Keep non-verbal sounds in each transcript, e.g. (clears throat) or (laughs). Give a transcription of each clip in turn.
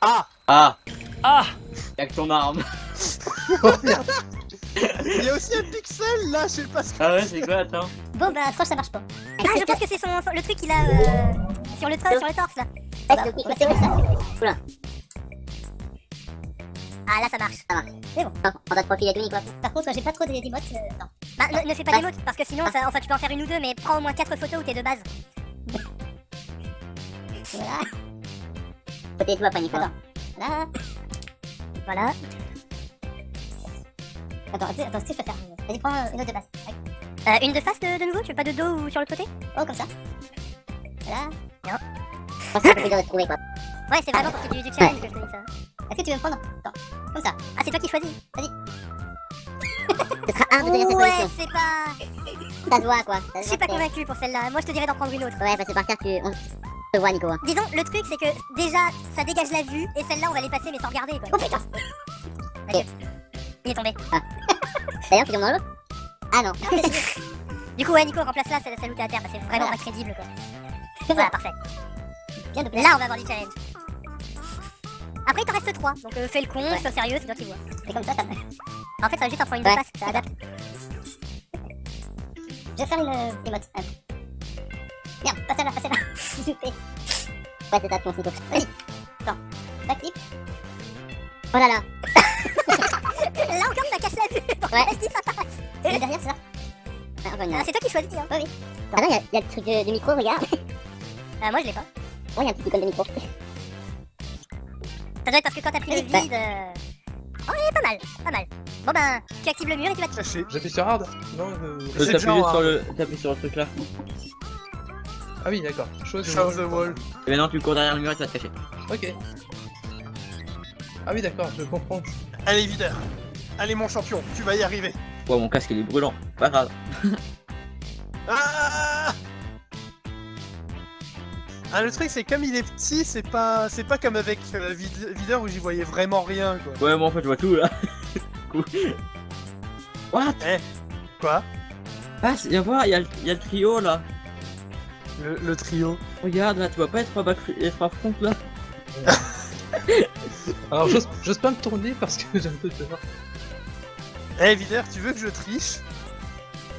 Ah Ah Ah Y'a que ton arme. Il y a aussi un pixel là, je sais pas ce que Ah ouais, c'est quoi, attends Bon bah franchement ça marche pas. Ah, je pense que c'est son, son- le truc qu'il a euh, sur, le sur le torse là. Ah, bah, bah, c'est vrai ça. Ah là ça marche. On doit te profiler tout quoi. Par contre j'ai pas trop des d'émotes. euh, non. Bah ne, ne fais pas Bah. d'émotes parce que sinon ça, enfin tu peux en faire une ou deux mais prends au moins 4 photos où t'es de base. (laughs) Voilà. Côté toi panique. Attends. Voilà. Voilà. Attends, attends, attends, ce que je peux faire Vas-y prends une autre de base. Euh, une de face de, de nouveau, tu veux pas de dos ou sur le côté? Oh comme ça. Voilà. Non. Je pense que c'est plus dur de trouver quoi. Ouais c'est vraiment pour y ait du, challenge que je te dis ça. Est-ce que tu veux me prendre? Attends. Comme ça. Ah c'est toi qui choisis. (laughs) Ce sera un de cette Ouais c'est pas... Ça se voit quoi. Je suis pas que- convaincu pour celle-là, moi je te dirais d'en prendre une autre. Ouais, parce que par carte, tu... on te voit, Nico. Hein. Disons, le truc c'est que déjà ça dégage la vue et celle-là on va les passer mais sans regarder quoi. Oh putain. Il est tombé. (laughs) D'ailleurs, tu tombes dans l'eau Ah non. Du coup ouais Nico remplace là celle, celle où t'es à terre, c'est vraiment Voilà. pas crédible quoi. Voilà parfait. Bien de Là on va avoir du challenge. Après il t'en reste 3, donc euh, fais le con, Ouais. sois sérieux, c'est toi qui vois. C'est comme ça, ça. En fait ça va juste en prendre une Ouais. face, ça adapte. Je vais faire une euh, émote. Merde, passez là, passez là. Ouais, c'est ça, ton Nico. Vas-y. Attends. Backflip. Oh là là. Là encore ça cache la vue. Ouais. Vas-y ça passe. Il est derrière, c'est ça Ah, encore une Ah, c'est toi qui choisis hein. Ah non, il y, a- il y a le truc de, de micro, regarde. Ah, moi je l'ai pas. Oh, il y a un petit icône de micro. Ça doit être parce que quand t'as pris le Ouais. vide. euh, Oh ouais pas mal, pas mal. Bon ben tu actives le mur et tu vas te. J'appuie sur hard Non, euh... Euh, T'appuies sur hein. le, t'appuies sur le truc là. Ah oui, d'accord. Chose Show the wall. Et maintenant tu cours derrière le mur et tu vas te cacher. Ok. Ah oui, d'accord, je comprends. Allez, videur. Allez, mon champion, tu vas y arriver. Ouais, mon casque il est brûlant. Pas grave. (laughs) Ah ah, le truc c'est comme il est petit, c'est pas c'est pas comme avec euh, Vid- Videur où j'y voyais vraiment rien quoi. Ouais, moi en fait je vois tout là. (laughs) Cool. What? Quoi? Ah, c'est- viens voir, y, il y a le trio là. Le, le trio. Regarde là, tu vois pas trois, back, les trois fronts là (laughs) Alors, j'ose pas me tourner parce que (laughs) j'ai un peu peur. Eh Videur, tu veux que je triche?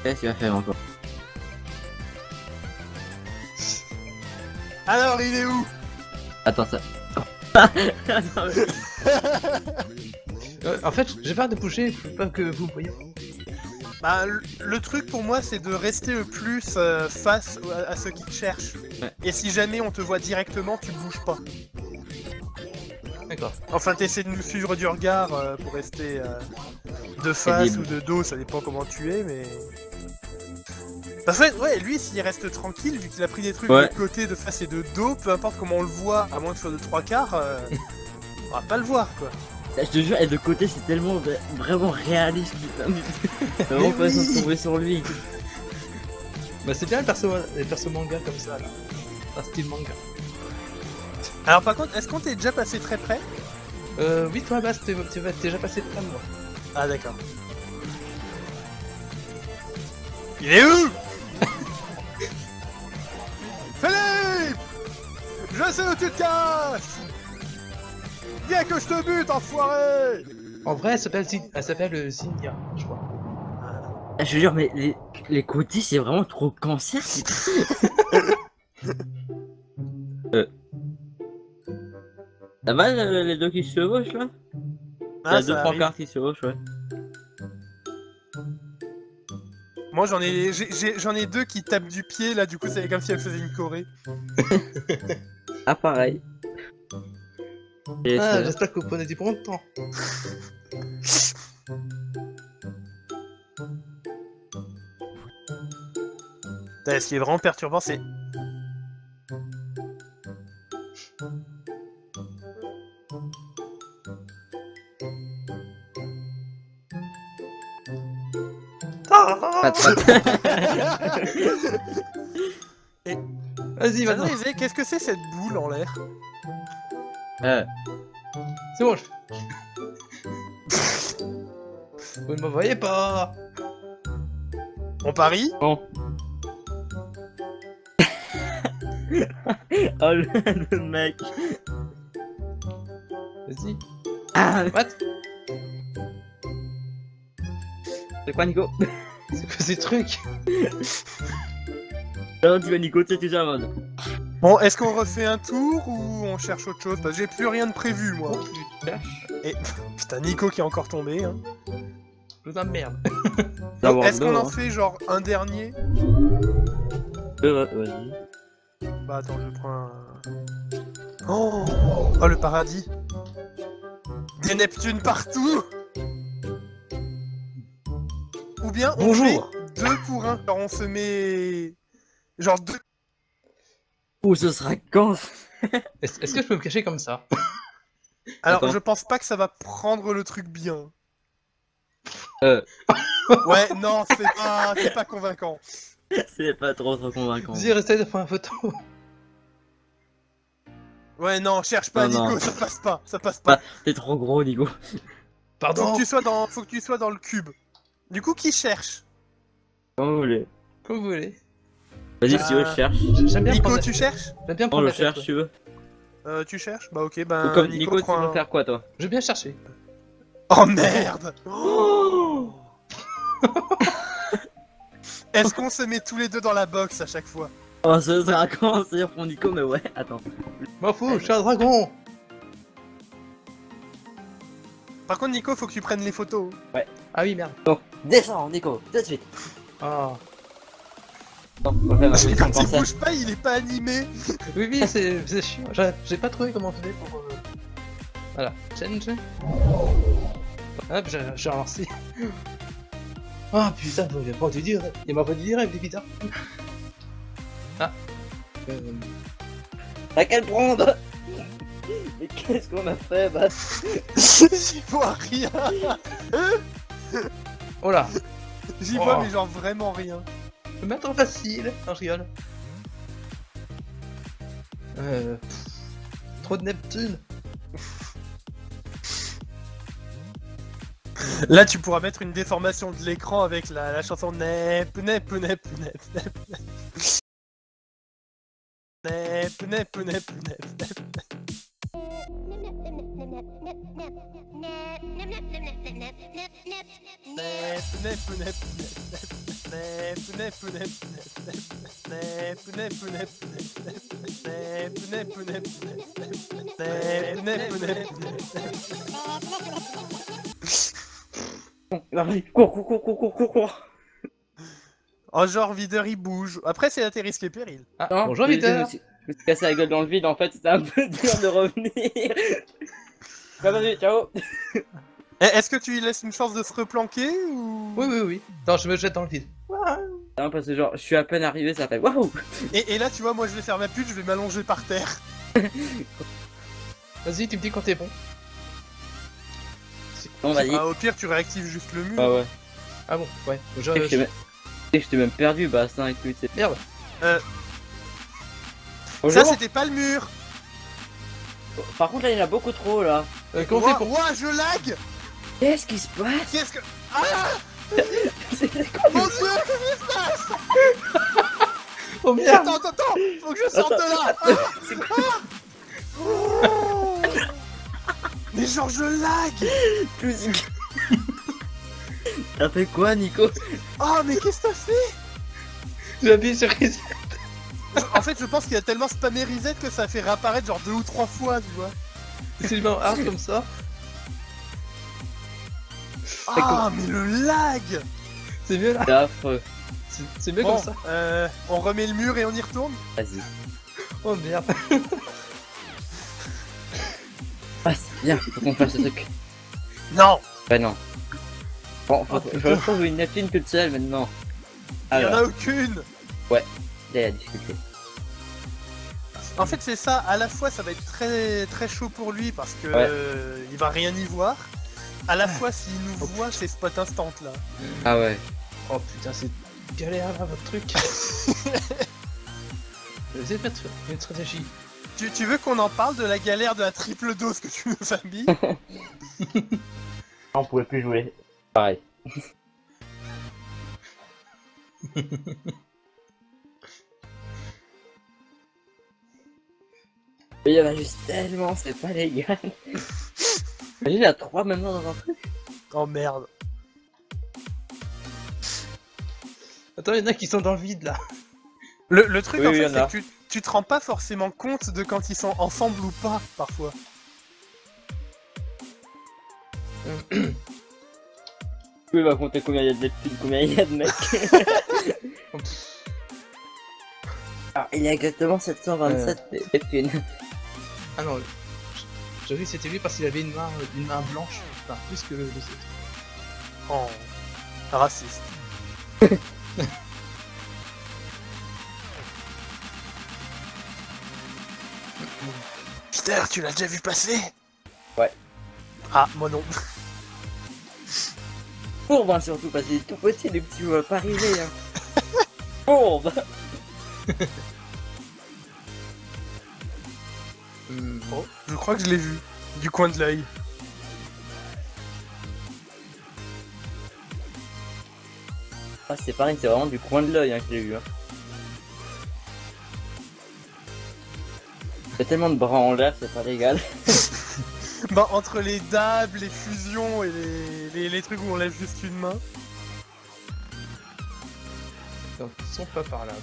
Qu'est-ce qu'il va faire encore Alors il est où? Attends, ça. (laughs) Euh, en fait, j'ai peur de bouger, faut pas que vous me voyez. Bah le, truc pour moi c'est de rester le plus euh, face à, à ceux qui te cherchent. Ouais. Et si jamais on te voit directement, tu bouges pas. D'accord. Enfin t'essaies de nous suivre du regard euh, pour rester euh, de face ou de dos, ça dépend comment tu es mais... Parce que ouais, lui s'il reste tranquille, vu qu'il a pris des trucs Ouais. de côté, de face et de dos, peu importe comment on le voit, à moins que ce soit de trois quarts, (laughs) on va pas le voir quoi. Je te jure, et de côté c'est tellement vra- vraiment réaliste, putain. (laughs) C'est vraiment pas oui. se tomber sur lui. Bah, c'est bien le perso, les persos manga comme ça, là. Un style manga. Alors par contre, est-ce qu'on t'est déjà passé très près? Euh, oui, toi, t'es- t'es déjà passé près de moi. Ah d'accord. Il est où? (laughs) Philippe Je sais où tu te casses Viens que je te bute, enfoiré En vrai, elle s'appelle Zin- elle s'appelle euh, je crois. Ah, Je veux dire, mais les, les côtés c'est vraiment trop cancer. (laughs) euh. Ça va le- les deux qui se chevauchent là? Il y Ah, a deux qui se chevauchent, ouais. Moi j'en ai, j'en ai deux qui tapent du pied là, du coup c'est comme si elles faisaient une choré. Ah, pareil. Et Ah, c'est- j'espère que vous prenez du bon temps. (laughs) Ce qui est vraiment perturbant, c'est. Pat. (laughs) Vas-y. André, Qu'est-ce que c'est cette boule en l'air? Euh, C'est bon, je... Vous ne me voyez pas On parie bon. (laughs) oh le, le mec. Vas-y. Ah, What? C'est quoi Nico? C'est quoi ces trucs? (laughs) Non, tu vas Nico, tu sais déjà en mode. Bon, est-ce qu'on refait un tour ou on cherche autre chose Parce que j'ai plus rien de prévu, moi. Oh, Et (laughs) putain, Nico qui est encore tombé. Hein. Putain de merde. Est-ce qu'on en hein. fait genre un dernier Vas-y. Bah attends, je prends un... Oh, oh le paradis Des Neptunes partout Ou bien on Bonjour. fait deux pour un. Genre on se met... Genre deux... Ouh, ce sera quand? Est-ce que je peux me cacher comme ça? Alors Attends. je pense pas que ça va prendre le truc bien. Euh. (laughs) Ouais, non, c'est pas, c'est pas convaincant. C'est pas trop trop convaincant. Vas-y, restez de prendre une photo. Ouais, non, cherche pas Non, Nico, non. ça passe pas, ça passe pas. T'es trop gros, Nico. Faut Pardon que tu sois dans, faut que tu sois dans le cube. Du coup, qui cherche? Comme vous voulez. Comme vous voulez. Vas-y, Ah. si tu veux, je cherche. J'aime bien Nico, prendre... tu cherches J'aime bien On prendre le la tête, cherche, tu veux. euh, Tu cherches Bah ok, Ou ben comme Nico, Nico, tu prend veux un- faire quoi, toi Je vais bien chercher. Oh merde Est-ce qu'on se met tous les deux dans la box à chaque fois Oh, ce quand C'est pour Nico, mais ouais, attends. M'en fous, je suis un dragon Par contre, Nico, faut que tu prennes les photos. Ah oui, merde. Donc, descends, Nico, tout de suite. Ah. Faire position quand il bouge pas, il est pas animé. (laughs) Oui, oui, c'est chiant. J'ai pas trouvé comment on faisait pour... euh, Voilà. Change. Hop, j'ai relancé. Ah (laughs) putain, il m'a pas du dire. Il m'a pas du direct. Ah. Euh, À quelle prendre (laughs) Mais qu'est-ce qu'on a fait, bah? J'y vois rien. Oh là J'y Oh. vois, mais genre vraiment rien. Mettre en facile. Non, je rigole. Euh... Trop de Neptune. Là, tu pourras mettre une déformation de l'écran avec la, la chanson Nep, Nep, Nep, Nep, Nep. Nep, Nep, Nep, Nep, Nep. Nep, Nep, Nep, Nep, Cours, cours, cours, cours. Oh, genre, videur, il bouge. Après, c'est à risque et. Ah, non, bonjour, videur. Je, je, je, me suis cassé la gueule dans le vide, en fait, c'était un peu dur de revenir. Bienvenue, ciao. Eh, Est-ce que tu lui laisses une chance de se replanquer ou... Oui, oui, oui. Attends, je me jette dans le vide. Non, parce que genre, je suis à peine arrivé, ça fait waouh. Et, et là, tu vois, moi, je vais faire ma pute, je vais m'allonger par terre. (laughs) Vas-y, tu me dis quand t'es bon. Bon, vas-y. Ah, au pire, tu réactives juste le mur. Ouais, ouais. Ah bon, ouais. Je... Je t'ai même... je t'ai même perdu, lui, tu sais. Merde. Ça, Bonjour. c'était pas le mur. Par contre, là, il y en a beaucoup trop, là. Euh, comment fait pour... ouah, je lag Qu'est-ce qui se passe? Qu'est-ce que... Ah! C'était quoi? Mon dieu Qu'est-ce qui se passe? Oh merde. Attends, attends, attends. Faut que je sorte de là. Ah! C'est Oh! Mais genre, je lag. T'as fait quoi, Nico? Oh, mais qu'est-ce que t'as fait? J'ai appuyé sur reset. En fait, je pense qu'il a tellement spammé reset que ça a fait réapparaître genre deux ou trois fois, tu vois. Si je mets en hard comme ça. Ah, mais le lag C'est mieux là. C'est affreux. C'est c'est mieux Bon, comme ça. euh, on remet le mur et on y retourne Vas-y. Oh merde. (laughs) Passe, viens, faut qu'on fasse ce truc. Non Bah non. Bon, faut, Oh, faut, faut une Neptune toute seule maintenant. Il y en a aucune là, il y a la difficulté. En fait, c'est ça, à la fois ça va être très très chaud pour lui parce que Ouais. euh, il va rien y voir. À la fois, s'il nous voit, c'est spot instant là. Ah ouais. Oh putain, c'est galère là votre truc. De mettre une stratégie. Tu, tu veux qu'on en parle de la galère de la triple dose que tu nous as mis On pouvait plus jouer. Pareil. Il y en a juste tellement, c'est pas légal. Il y a 3 maintenant dans un truc. Oh merde. Attends, il y en a qui sont dans le vide là. Le, le truc Oui, en oui, fait, c'est que tu, tu te rends pas forcément compte de quand ils sont ensemble ou pas, parfois. Oui, va compter combien il y a de Neptune, combien il y a de mecs. (laughs) Alors, il y a exactement 727 Neptune. Ah non, j'ai vu que c'était lui parce qu'il avait une main, une main blanche. Enfin, plus que le, le. Oh. Raciste. (laughs) Peter, tu l'as déjà vu passer? Ouais. Ah, moi non. (laughs) Courbe, hein, surtout, parce qu'il est tout petit, les petits voient pas arriver. Hein. (laughs) Courbe Oh, je crois que je l'ai vu. Du coin de l'œil. Ah, c'est pareil, c'est vraiment du coin de l'œil hein, que j'ai vu. Hein. Il y a tellement de bras en l'air, c'est pas légal. (laughs) Bah, entre les dabs, les fusions et les, les, les trucs où on lève juste une main. Donc, ils sont pas par là donc.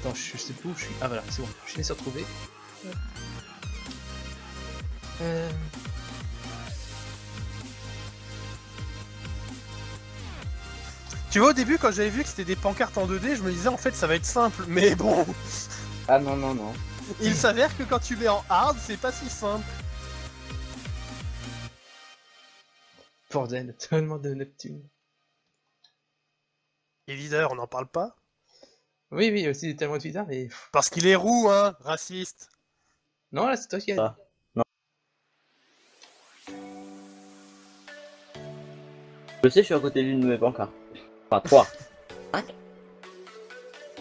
Attends, je, je sais plus où je suis. Ah voilà, c'est bon, je les ai retrouvés. Euh... Tu vois, au début, quand j'avais vu que c'était des pancartes en 2D, je me disais en fait ça va être simple. (laughs) Mais bon, Ah non, non, non. il s'avère que quand tu mets en hard, c'est pas si simple. Bordel, (laughs) tellement de Neptune. Et leader, on n'en parle pas? Oui, oui, aussi tellement de Twitter, mais. Parce qu'il est roux, hein, raciste. Non, là, c'est toi qui as. Ah. Je sais, je suis à côté d'une de mes pancartes. Enfin, trois.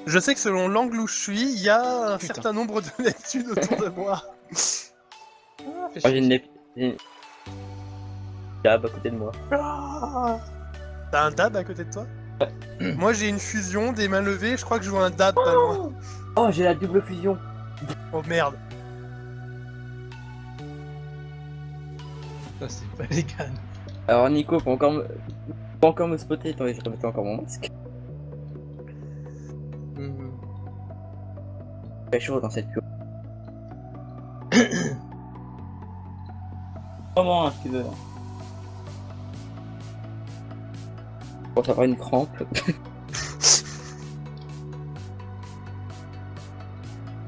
Je sais que selon l'angle où je suis, il y a un Putain. certain nombre de Neptunes autour de moi. Ah, Moi, j'ai une Nep- j'ai une- Dab à côté de moi. Ah, T'as un dab à côté de toi Moi j'ai une fusion, des mains levées, je crois que je vois un dab pas loin. Oh, j'ai la double fusion. Oh merde. Ça, c'est pas légal. Alors, Nico, faut encore me, faut encore me spotter. Attendez, je remettais encore mon masque. Il fait chaud dans cette queue. Comment. (coughs) Bon, ça va une crampe. (laughs)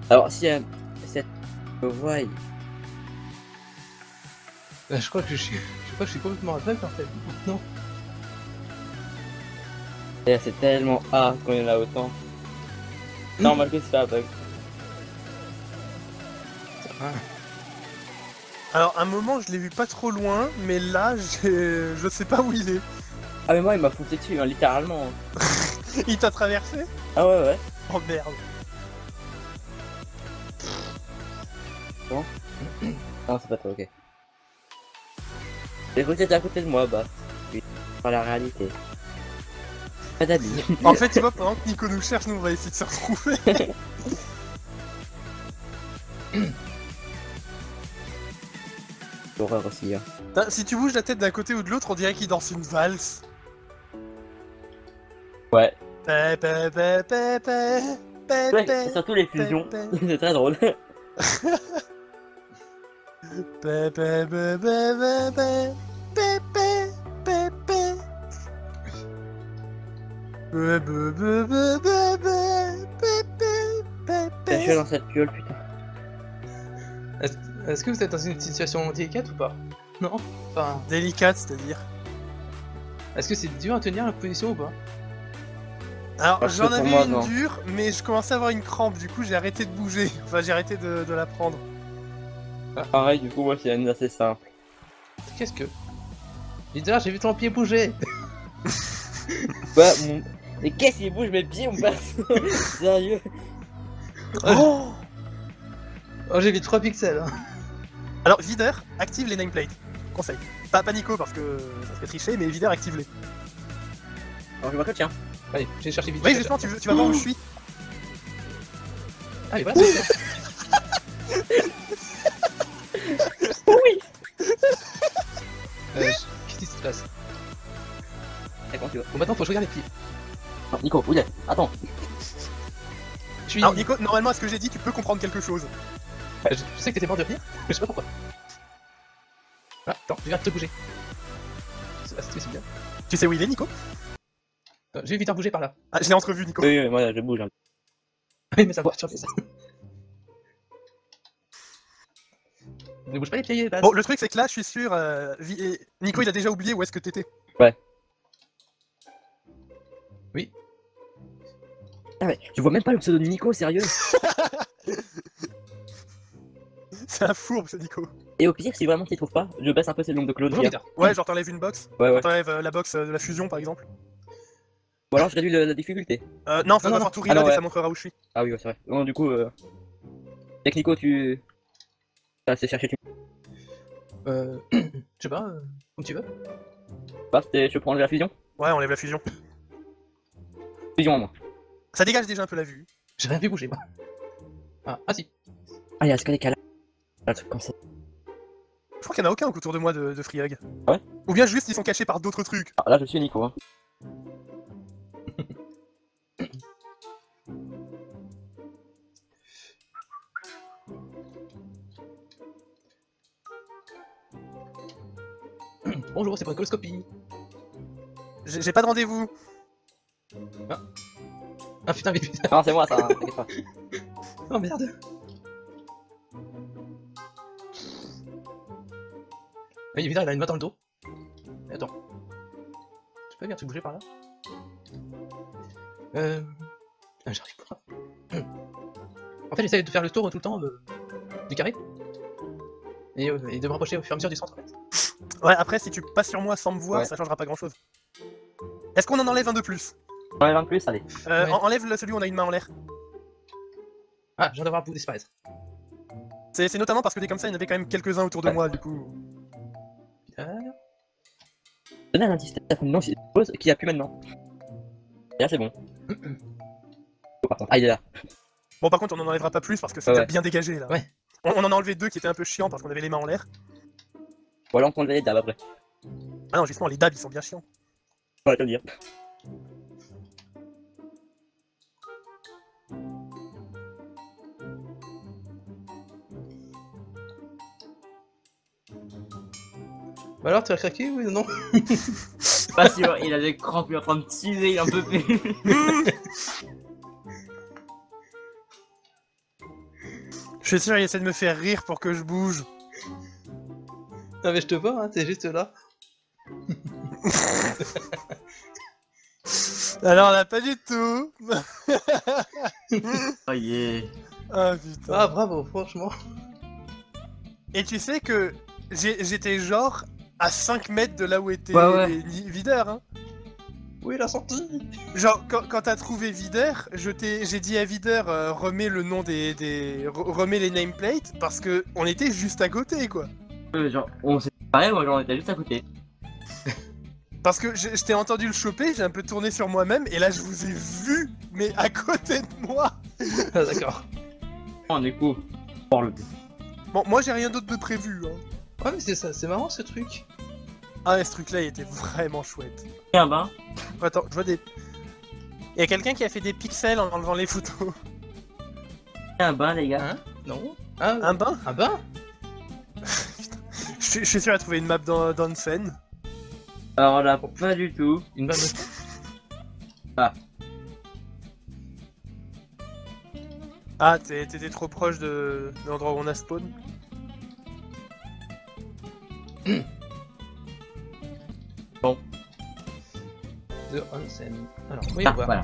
Alors, si euh, cette voie, Bah, je crois que je suis. Je crois que je suis complètement aveugle en fait. Non. Et c'est tellement hard quand il y en a autant. Normal que ça aveugle. Ah. Alors un moment je l'ai vu pas trop loin, mais là je sais pas où il est. Ah mais moi il m'a foncé dessus, hein, littéralement. (laughs) Il t'a traversé? Ah ouais ouais. Oh merde. Non c'est pas toi, ok. Étaient à côté de moi, bah. Oui. Par la réalité. Pas d'habits. En fait tu vois pendant que Nico nous cherche, nous on va essayer de se retrouver. (laughs) L'horreur aussi. Hein. Si tu bouges la tête d'un côté ou de l'autre, on dirait qu'il danse une valse. Ouais. Pe, pe, pe, pe, pe, pe, Ouais, surtout les fusions. (laughs) c'est très drôle. (laughs) Pépé, pépé, pépé, pépé. Pépé, dans cette piole, putain. Est-ce que vous êtes dans une situation délicate ou pas? Non? Enfin. Délicate, c'est-à-dire? Est-ce que c'est dur à tenir la position ou pas? Alors, j'en avais une dure, mais je commençais à avoir une crampe, du coup j'ai arrêté de bouger. Enfin, j'ai arrêté de la prendre. Pareil, du coup, moi c'est une assez simple. Qu'est-ce que? Leader, j'ai vu ton pied bouger Ouais, (laughs) mon... Mais qu'est-ce qui bouge mes pieds, mon perso (laughs) Sérieux? Oh Oh, j'ai vu 3 pixels hein. Alors, Videur, active les nameplates. Conseil. Pas, pas Nico, parce que ça serait tricher, mais Videur, active-les. Alors je vois que tiens. Allez, j'ai cherché vite. Oui, justement, tu, veux- tu vas voir où je suis. Allez, voilà, (laughs) Qu'est-ce qui se passe? D'accord, tu vois. Bon, maintenant, faut que je regarde les pieds. Non, Nico, où il est? Attends. Je Nico, normalement, à ce que j'ai dit, tu peux comprendre quelque chose. Bah, je, sais que t'étais mort de rire, mais je sais pas pourquoi. Ah, attends, je viens de te bouger. C'est bien. Tu sais où il est, Nico? Euh, j'ai vite à bouger par là. Ah, je l'ai entrevu, Nico. Oui, oui, moi, je bouge. Hein. Oui, mais ça va, tu ça. Ne bouge pas les pieds. Bon, le truc c'est que là, je suis sûr, euh, Vi- et- Nico il a déjà oublié où est-ce que t'étais. Ah ouais, je vois même pas le pseudo de Nico, sérieux. (laughs) C'est un fourbe ce Nico. Et au pire, si vraiment tu trouves pas, je baisse un peu c'est le nombre de Claude. Bonjour, Peter. Ouais, genre t'enlèves une box. Ouais, ouais. T'enlèves euh, la box euh, de la fusion par exemple. Ou alors je réduis le- la difficulté. Euh, non, ça Non, faire tout Ah non, reload et ouais. ça montrera où je suis. Ah oui, ouais, c'est vrai. Non, du coup, euh... avec Nico, tu. Ah, c'est chercher tu Euh. (clears throat) Je sais pas, euh, comme tu veux. passes et je prends la fusion. Ouais, on enlève la fusion. Fusion en moi. Ça dégage déjà un peu la vue. J'ai rien vu bouger, moi. Ah, ah si. Ah, il y a ce cas là. Un truc comme ça. Je crois qu'il y en a aucun autour de moi de, de Free Hug. Ouais. Ou bien juste ils sont cachés par d'autres trucs. Ah, là, je suis Nico. Hein. Bonjour, c'est pour une coloscopie. J'ai pas de rendez-vous. Ah putain, vite, vite. Non, c'est moi ça, hein, t'inquiète pas. (laughs) Oh merde. Oui, évidemment, il a une main dans le dos. Mais Attends. Tu peux bien te bouger par là Euh. ah, J'arrive pas. En fait, j'essaie de faire le tour tout le temps euh, du carré. Et, euh, et de me rapprocher au fur et à mesure du centre. Ouais, après si tu passes sur moi sans me voir, Ouais. ça changera pas grand chose. Est-ce qu'on en enlève un de plus? J'enlève un de plus, allez. euh, Ouais. en- Enlève le- celui où on a une main en l'air. Ah, je viens d'avoir un bout disparaître. C'est c'est notamment parce que des comme ça, il y en avait quand même quelques-uns autour de Ouais. moi du coup. Ah, Donnez un indice, c'est non, c'est une pause qu'il y a plus maintenant. Et là, c'est bon. Oh, par contre. Ah, il est là. Bon, par contre, on en enlèvera pas plus parce que c'était ouais. bien dégagé là. Ouais. On, on en a enlevé deux qui étaient un peu chiants parce qu'on avait les mains en l'air. Ou alors on prend les dabs après. Ah non, justement, les dabs ils sont bien chiants. On va te le dire. Bah alors, tu as craqué, oui ou non (laughs) (laughs) Pas sûr, il a des crampes, il est en train de teaser, il est un peu. Je suis sûr, il essaie de me faire rire pour que je bouge. Non, mais je te vois, hein, t'es juste là. (laughs) Alors là, pas du tout. (laughs) Oh yeah. ah putain. Ah, bravo, franchement. Et tu sais que j'étais genre à 5 mètres de là où étaient Ouais, ouais. les ni- videurs. Hein. Oui, la sortie? Genre, quand, quand t'as trouvé t'ai- j'ai dit à videur, euh, remets le nom des, des re- remets les nameplates parce que on était juste à côté quoi. Genre, on s'est pareil, moi j'en étais juste à côté. (laughs) Parce que je, je t'ai entendu le choper, j'ai un peu tourné sur moi-même et là je vous ai vu, mais à côté de moi. Ah, d'accord. Oh, du coup, pour le Bon, moi j'ai rien d'autre de prévu. Hein. Ouais, mais c'est ça, c'est marrant ce truc. Ah, ce truc-là, il était vraiment chouette. un bain. Attends, je vois des. Il y a quelqu'un qui a fait des pixels en enlevant les photos. un bain, les gars. Hein? Non Ah, Un bain? un bain? Je, suis- je suis sûr à trouver une map dans, dans une scène. Alors là, pas du tout. Une bain de... (laughs) Ah, t'es- t'étais trop proche de, de l'endroit où on a spawn. de onsen. Alors, oui, Ah, voilà.